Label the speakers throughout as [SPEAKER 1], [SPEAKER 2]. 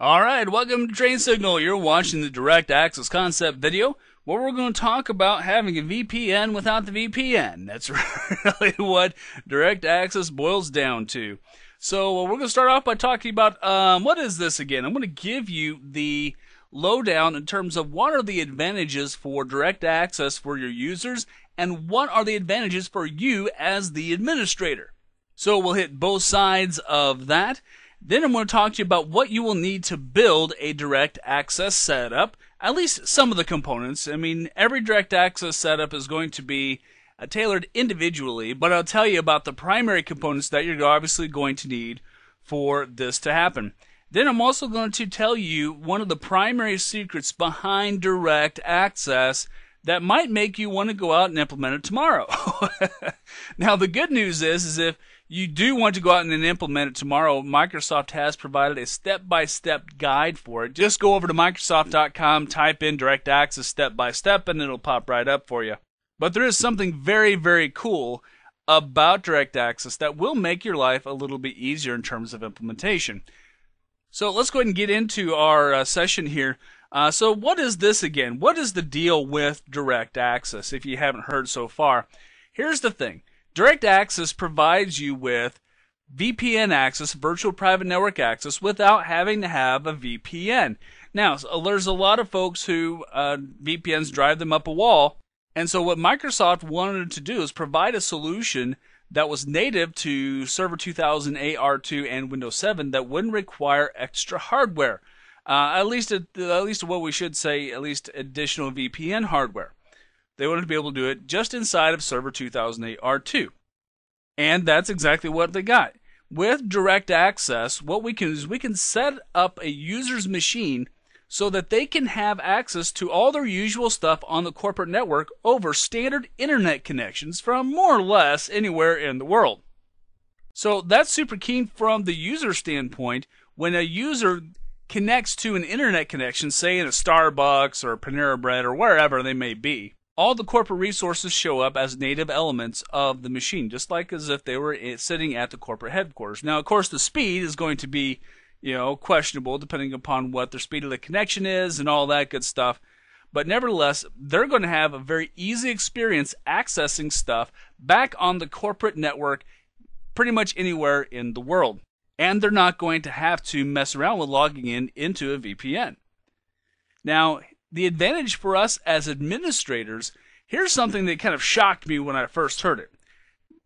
[SPEAKER 1] Alright, welcome to Train Signal. You're watching the Direct Access Concept video where we're going to talk about having a VPN without the VPN. That's really what Direct Access boils down to. So we're going to start off by talking about um, what is this again? I'm going to give you the lowdown in terms of what are the advantages for direct access for your users and what are the advantages for you as the administrator. So we'll hit both sides of that. Then I'm going to talk to you about what you will need to build a direct access setup, at least some of the components. I mean, every direct access setup is going to be uh, tailored individually, but I'll tell you about the primary components that you're obviously going to need for this to happen. Then I'm also going to tell you one of the primary secrets behind direct access that might make you want to go out and implement it tomorrow. now the good news is is if you do want to go out and implement it tomorrow, Microsoft has provided a step-by-step guide for it. Just go over to microsoft.com, type in direct access step by step and it'll pop right up for you. But there is something very very cool about direct access that will make your life a little bit easier in terms of implementation. So let's go ahead and get into our uh, session here. Uh, so what is this again? What is the deal with direct access if you haven't heard so far? Here's the thing. Direct access provides you with VPN access, virtual private network access, without having to have a VPN. Now, there's a lot of folks who uh, VPNs drive them up a wall, and so what Microsoft wanted to do is provide a solution that was native to Server 2008 R2 and Windows 7 that wouldn't require extra hardware. Uh, at least, at, at least what we should say, at least additional VPN hardware. They wanted to be able to do it just inside of Server 2008 R2. And that's exactly what they got. With direct access, what we can do is we can set up a user's machine so that they can have access to all their usual stuff on the corporate network over standard internet connections from more or less anywhere in the world. So that's super keen from the user standpoint. When a user connects to an internet connection, say in a Starbucks or a Panera Bread or wherever they may be, all the corporate resources show up as native elements of the machine, just like as if they were eh, sitting at the corporate headquarters. Now, of course, the speed is going to be, you know, questionable depending upon what the speed of the connection is and all that good stuff. But nevertheless, they're going to have a very easy experience accessing stuff back on the corporate network pretty much anywhere in the world. And they're not going to have to mess around with logging in into a VPN. Now, the advantage for us as administrators, here's something that kind of shocked me when I first heard it.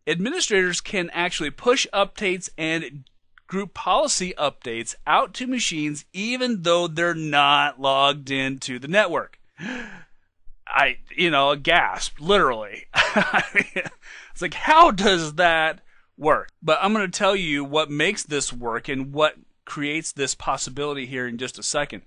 [SPEAKER 1] Administrators can actually push updates and group policy updates out to machines even though they're not logged into the network. I, you know, gasp, literally. it's like, how does that work? But I'm going to tell you what makes this work and what creates this possibility here in just a second.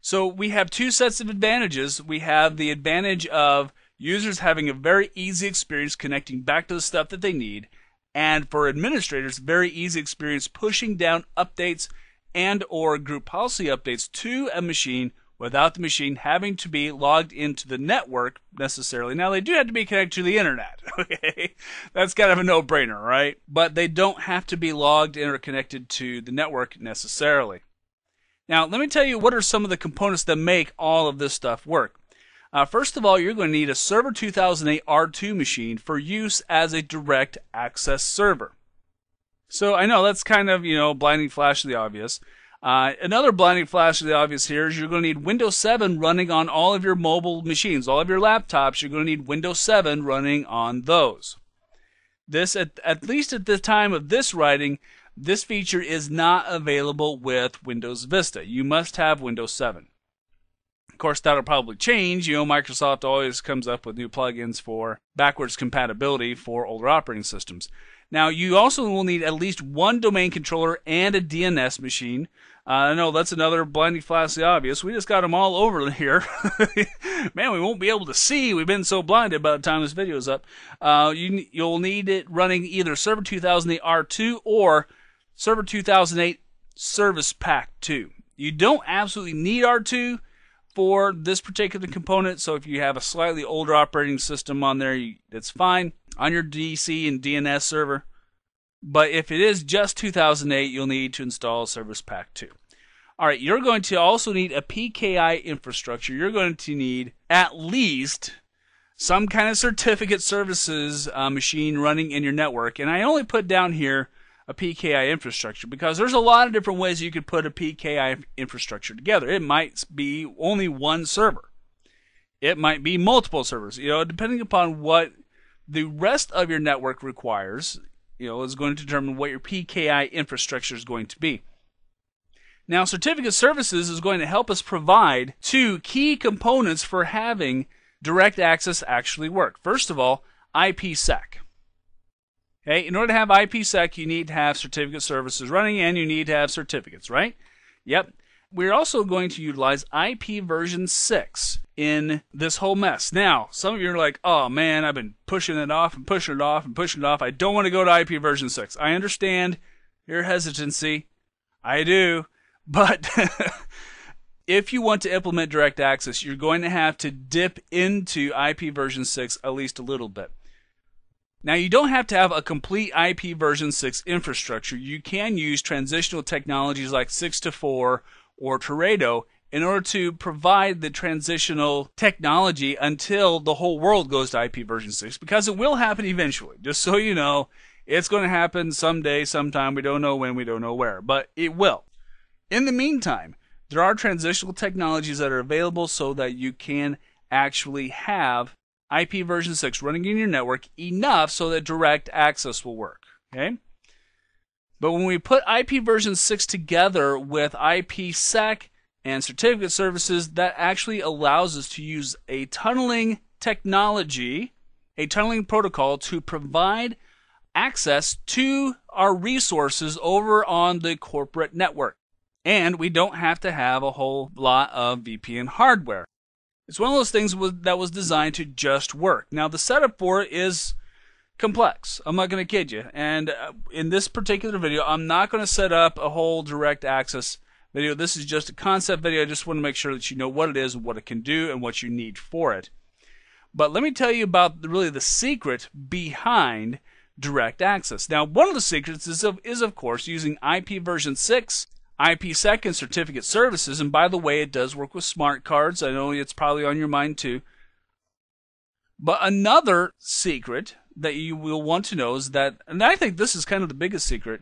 [SPEAKER 1] So we have two sets of advantages. We have the advantage of users having a very easy experience connecting back to the stuff that they need, and for administrators, very easy experience pushing down updates and or group policy updates to a machine without the machine having to be logged into the network necessarily. Now they do have to be connected to the internet. Okay, that's kind of a no-brainer, right? But they don't have to be logged in or connected to the network necessarily. Now, let me tell you what are some of the components that make all of this stuff work. Uh, first of all, you're going to need a Server 2008 R2 machine for use as a direct access server. So I know that's kind of, you know, blinding flash of the obvious. Uh, another blinding flash of the obvious here is you're going to need Windows 7 running on all of your mobile machines, all of your laptops. You're going to need Windows 7 running on those. This, at, at least at the time of this writing, this feature is not available with Windows Vista. You must have Windows 7. Of course, that'll probably change. You know, Microsoft always comes up with new plugins for backwards compatibility for older operating systems. Now, you also will need at least one domain controller and a DNS machine. Uh, I know that's another blinding flash the obvious. We just got them all over here. Man, we won't be able to see. We've been so blinded by the time this video is up. Uh, you, you'll need it running either Server 2008 R2 or Server 2008 Service Pack 2. You don't absolutely need R2 for this particular component, so if you have a slightly older operating system on there, that's fine on your DC and DNS server. But if it is just 2008, you'll need to install Service Pack 2. All right, you're going to also need a PKI infrastructure. You're going to need at least some kind of certificate services uh, machine running in your network. And I only put down here a PKI infrastructure because there's a lot of different ways you could put a PKI infrastructure together. It might be only one server. It might be multiple servers. You know, depending upon what the rest of your network requires, you know, is going to determine what your PKI infrastructure is going to be. Now, certificate services is going to help us provide two key components for having direct access actually work. First of all, IPsec. Okay, in order to have IPsec, you need to have certificate services running and you need to have certificates, right? Yep. We're also going to utilize IP version 6 in this whole mess. Now, some of you are like, oh man, I've been pushing it off and pushing it off and pushing it off. I don't want to go to IP version 6. I understand your hesitancy. I do. But if you want to implement direct access, you're going to have to dip into IP version 6 at least a little bit. Now, you don't have to have a complete IP version 6 infrastructure. You can use transitional technologies like 6 to 4 or Teredo in order to provide the transitional technology until the whole world goes to IP version 6 because it will happen eventually. Just so you know, it's going to happen someday, sometime. We don't know when, we don't know where, but it will. In the meantime, there are transitional technologies that are available so that you can actually have IP version 6 running in your network enough so that direct access will work. Okay? But when we put IP version 6 together with IPsec and certificate services, that actually allows us to use a tunneling technology, a tunneling protocol to provide access to our resources over on the corporate network. And we don't have to have a whole lot of VPN hardware. It's one of those things that was designed to just work. Now, the setup for it is complex. I'm not going to kid you. And uh, in this particular video, I'm not going to set up a whole direct access video. This is just a concept video. I just want to make sure that you know what it is, what it can do, and what you need for it. But let me tell you about really the secret behind direct access. Now, one of the secrets is of, is of course using IP version 6 IPsec and certificate services. And by the way, it does work with smart cards. I know it's probably on your mind too. But another secret that you will want to know is that, and I think this is kind of the biggest secret,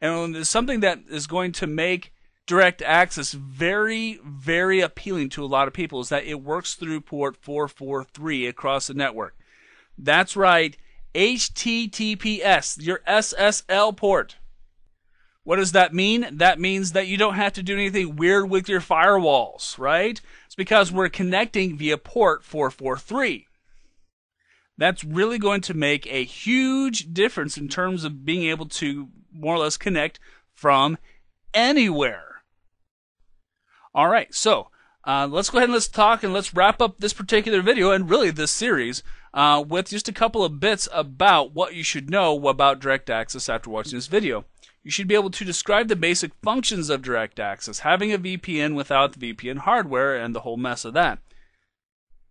[SPEAKER 1] and it's something that is going to make direct access very, very appealing to a lot of people, is that it works through port 443 across the network. That's right, HTTPS, your SSL port. What does that mean? That means that you don't have to do anything weird with your firewalls, right? It's because we're connecting via port 443. That's really going to make a huge difference in terms of being able to more or less connect from anywhere. All right, so uh, let's go ahead and let's talk and let's wrap up this particular video and really this series uh, with just a couple of bits about what you should know about direct access after watching this video you should be able to describe the basic functions of direct access, having a VPN without the VPN hardware and the whole mess of that.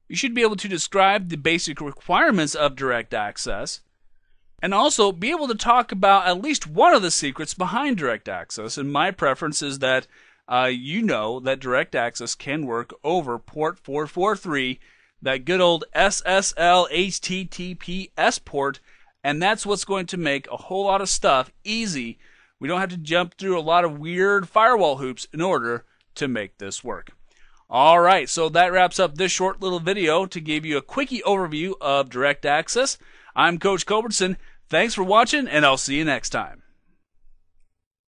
[SPEAKER 1] You should be able to describe the basic requirements of direct access, and also be able to talk about at least one of the secrets behind direct access. And my preference is that uh, you know that direct access can work over port 443, that good old SSL HTTPS port, and that's what's going to make a whole lot of stuff easy we don't have to jump through a lot of weird firewall hoops in order to make this work. All right, so that wraps up this short little video to give you a quickie overview of direct access. I'm Coach Culbertson. Thanks for watching, and I'll see you next time.